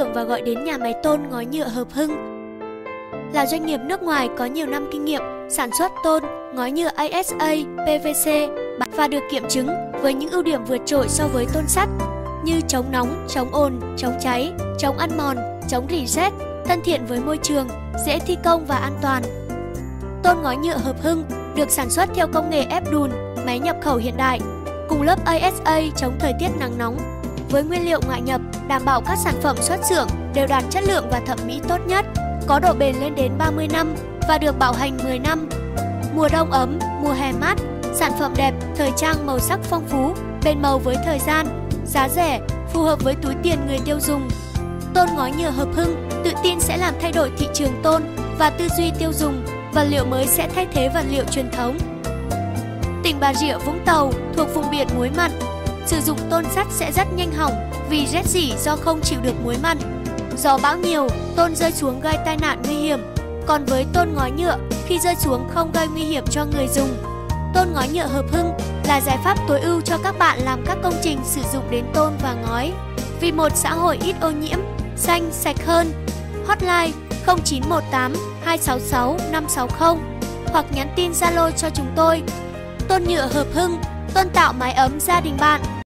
tưởng và gọi đến nhà máy tôn ngói nhựa Hợp Hưng. Là doanh nghiệp nước ngoài có nhiều năm kinh nghiệm sản xuất tôn, ngói nhựa ASA, PVC và được kiểm chứng với những ưu điểm vượt trội so với tôn sắt như chống nóng, chống ồn, chống cháy, chống ăn mòn, chống rỉ sét, thân thiện với môi trường, dễ thi công và an toàn. Tôn ngói nhựa Hợp Hưng được sản xuất theo công nghệ ép đùn, máy nhập khẩu hiện đại, cùng lớp ASA chống thời tiết nắng nóng. Với nguyên liệu ngoại nhập, đảm bảo các sản phẩm xuất xưởng đều đạt chất lượng và thẩm mỹ tốt nhất, có độ bền lên đến 30 năm và được bảo hành 10 năm. Mùa đông ấm, mùa hè mát, sản phẩm đẹp, thời trang màu sắc phong phú, bền màu với thời gian, giá rẻ, phù hợp với túi tiền người tiêu dùng. Tôn ngói nhựa hợp hưng tự tin sẽ làm thay đổi thị trường tôn và tư duy tiêu dùng, vật liệu mới sẽ thay thế vật liệu truyền thống. Tỉnh Bà Rịa Vũng Tàu thuộc vùng biển muối mặn, sử dụng tôn sắt sẽ rất nhanh hỏng vì rét rỉ do không chịu được muối mặn. Gió bão nhiều, tôn rơi xuống gây tai nạn nguy hiểm. Còn với tôn ngói nhựa, khi rơi xuống không gây nguy hiểm cho người dùng. Tôn ngói nhựa hợp hưng là giải pháp tối ưu cho các bạn làm các công trình sử dụng đến tôn và ngói. Vì một xã hội ít ô nhiễm, xanh, sạch hơn. Hotline 0918 266 560 hoặc nhắn tin Zalo cho chúng tôi. Tôn nhựa hợp hưng, tôn tạo mái ấm gia đình bạn.